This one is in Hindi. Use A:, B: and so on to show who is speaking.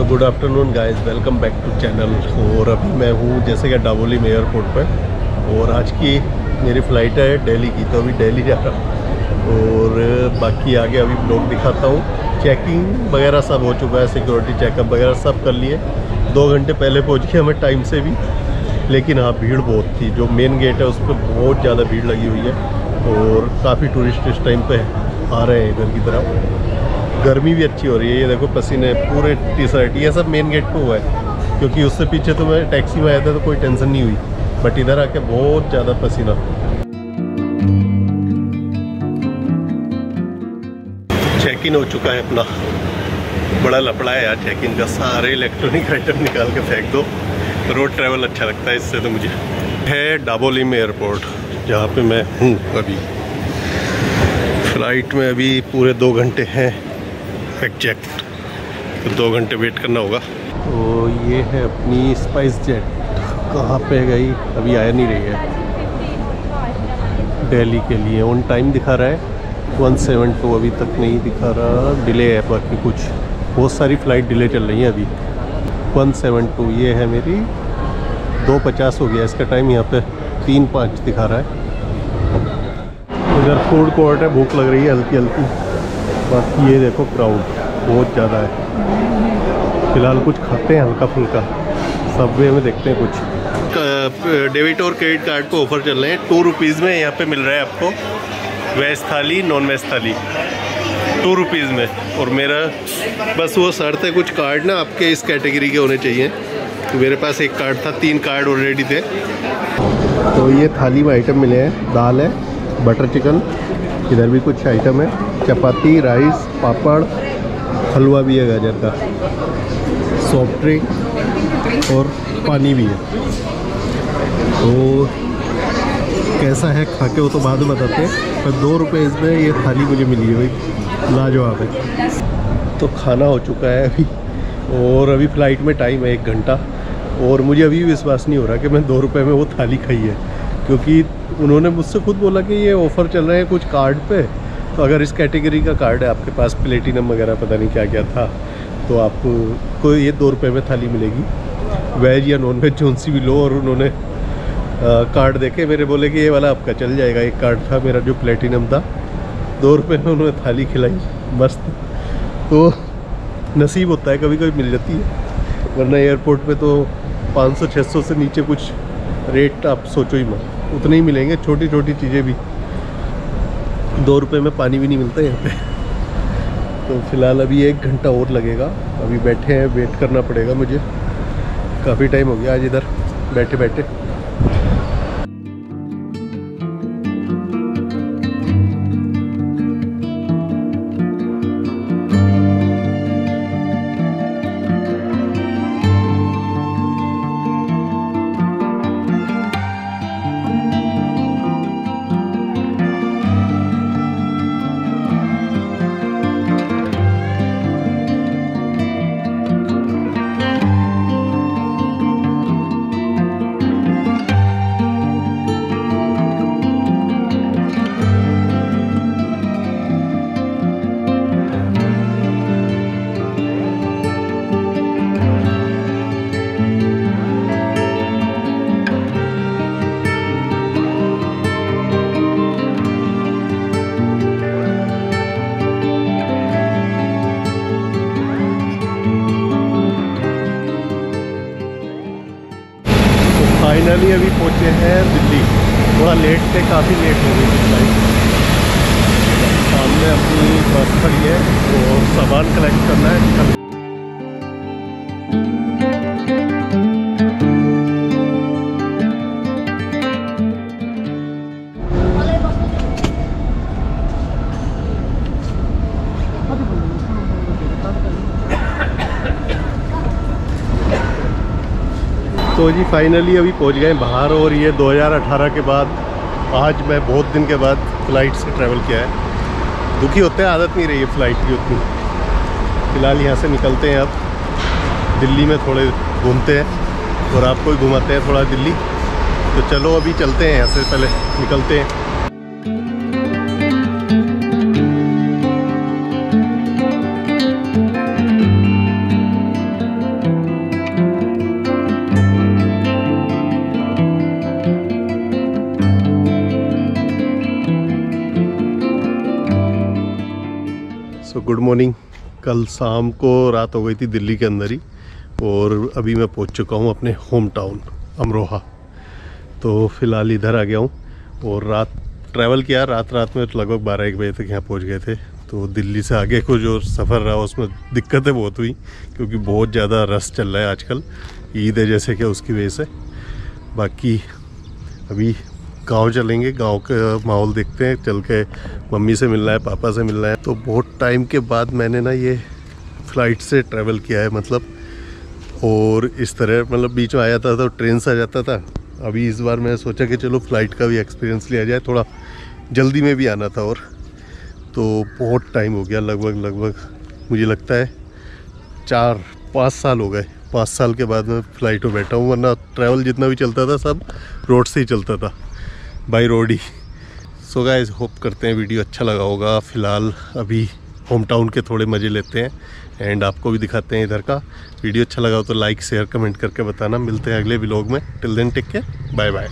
A: So good afternoon guys welcome back to channel और अभी मैं हूँ, जैसे कि डाबोली में एयरपोर्ट पर और आज की मेरी फ़्लाइट है दिल्ली की तो अभी दिल्ली जा रहा और बाकी आगे अभी ब्लॉग दिखाता हूँ। चेकिंग वगैरह सब हो चुका है सिक्योरिटी चेकअप वगैरह सब कर लिए। दो घंटे पहले पहुँच गए हमें टाइम से भी। लेकिन हाँ भीड़ बहुत थी। जो मेन गेट है, उस पर बहुत ज़्यादा भीड़ लगी हुई है। और काफ़ी टूरिस्ट इस टाइम पर आ रहे हैं इधर की तरफ़। गर्मी भी अच्छी हो रही है, ये देखो पसीने, पूरे टी शर्ट ये सब मेन गेट पे हुआ है। क्योंकि उससे पीछे तो मैं टैक्सी में आया था तो कोई टेंशन नहीं हुई। बट इधर आके बहुत ज़्यादा पसीना। चेक इन हो चुका है अपना। बड़ा लपड़ा है यार चेक इन का। सारे इलेक्ट्रॉनिक आइटम निकाल के फेंक दो। रोड ट्रैवल अच्छा लगता है इससे तो मुझे। है डाबोली में एयरपोर्ट जहाँ पे मैं हूँ अभी। फ़्लाइट में अभी पूरे दो घंटे हैं। एग्जैक्ट तो दो घंटे वेट करना होगा। तो ये है अपनी स्पाइस जेट कहाँ पे गई? अभी आया नहीं रही है। दिल्ली के लिए। ऑन टाइम दिखा रहा है। वन सेवन टू अभी तक नहीं दिखा रहा। डिले है बाकी कुछ। बहुत सारी फ़्लाइट डिले चल रही है अभी। वन सेवन टू ये है मेरी। दो पचास हो गया। इसका टाइम यहाँ पे तीन पाँच दिखा रहा है। इधर फ़ूड कोर्ट है। भूख लग रही है हल्की हल्की बाकी ये देखो क्राउड बहुत ज़्यादा है। फ़िलहाल कुछ खाते हैं हल्का फुल्का सबवे में देखते हैं कुछ। डेबिट और क्रेडिट कार्ड को ऑफ़र चल रहे हैं। टू रुपीज़ में यहाँ पे मिल रहा है आपको। Veg thali non veg thali. Two rupees में। और मेरा बस वो शर्त है कुछ कार्ड ना आपके इस कैटेगरी के होने चाहिए। तो मेरे पास एक कार्ड था तीन कार्ड ऑलरेडी थे। तो ये थाली में आइटम मिले हैं। दाल है बटर चिकन इधर भी कुछ आइटम है। चपाती, राइस, पापड़, हलवा भी है गाजर का। सॉफ्ट ड्रिंक और पानी भी है। तो कैसा है खा के वो तो बाद में बताते हैं, पर दो रुपये इसमें ये थाली मुझे मिली है भाई। लाजवाब है। तो खाना हो चुका है अभी, और अभी फ़्लाइट में टाइम है एक घंटा, और मुझे अभी विश्वास नहीं हो रहा कि मैं दो रुपये में वो थाली खाई है, क्योंकि उन्होंने मुझसे खुद बोला कि ये ऑफ़र चल रहे हैं कुछ कार्ड पे तो अगर इस कैटेगरी का कार्ड है, आपके पास प्लेटिनम वगैरह पता नहीं क्या क्या था तो आपको को ये दो रुपये में थाली मिलेगी। वेज या नॉन वेज जोन सी भी लो, और उन्होंने कार्ड देखे, मेरे बोले कि ये वाला आपका चल जाएगा, एक कार्ड था मेरा जो प्लेटिनम था। दो रुपये में उन्होंने थाली खिलाई, मस्त। तो नसीब होता है कभी कभी मिल जाती है। वरना एयरपोर्ट पे तो 500-600 से नीचे कुछ रेट आप सोचो ही मत। उतने ही मिलेंगे छोटी छोटी चीज़ें भी। दो रुपये में पानी भी नहीं मिलता यहाँ पे। तो फ़िलहाल अभी एक घंटा और लगेगा। अभी बैठे हैं, वेट करना पड़ेगा मुझे। काफ़ी टाइम हो गया आज इधर बैठे बैठे फाइनली अभी पहुँचे हैं दिल्ली। थोड़ा लेट थे, काफ़ी लेट हो गई थी फ़्लाइट सामने अपनी बस खड़ी है और सामान कलेक्ट करना है। तो जी फाइनली अभी पहुँच गए बाहर और ये 2018 के बाद, आज मैं बहुत दिन के बाद फ़्लाइट से ट्रैवल किया है। दुखी होते हैं, आदत नहीं रही है फ़्लाइट की उतनी। फ़िलहाल यहाँ से निकलते हैं अब। दिल्ली में थोड़े घूमते हैं और आपको भी घुमाते हैं थोड़ा दिल्ली। तो चलो अभी चलते हैं, यहाँ से पहले निकलते हैं। गुड मॉर्निंग कल शाम को रात हो गई थी दिल्ली के अंदर ही और अभी मैं पहुँच चुका हूँ अपने होम टाउन अमरोहा। तो फ़िलहाल इधर आ गया हूँ और रात ट्रैवल किया रात रात में लगभग बारह एक बजे तक यहाँ पहुँच गए थे। तो दिल्ली से आगे को जो सफ़र रहा, उसमें दिक्कतें बहुत हुई क्योंकि बहुत ज़्यादा रस चल रहा है आजकल। ईद है जैसे कि उसकी वजह से। बाकी अभी गाँव चलेंगे, गाँव का माहौल देखते हैं, चल के मम्मी से मिलना है, पापा से मिलना है। तो बहुत टाइम के बाद मैंने ना ये फ़्लाइट से ट्रैवल किया है मतलब। और इस तरह मतलब बीच में आ जाता था तो ट्रेन से आ जाता था। अभी इस बार मैंने सोचा कि चलो फ़्लाइट का भी एक्सपीरियंस लिया जाए, थोड़ा जल्दी में भी आना था और। तो बहुत टाइम हो गया, लगभग लगभग मुझे लगता है चार, पाँच साल हो गए। पाँच साल के बाद मैं फ़्लाइट में बैठा हूँ, वरना ट्रैवल जितना भी चलता था, सब रोड से ही चलता था। By road. He so guys hope करते हैं वीडियो अच्छा लगा होगा। फ़िलहाल अभी होम टाउन के थोड़े मज़े लेते हैं एंड आपको भी दिखाते हैं इधर का। वीडियो अच्छा लगा हो तो लाइक शेयर कमेंट करके बताना। मिलते हैं अगले ब्लॉग में। Till then take care bye bye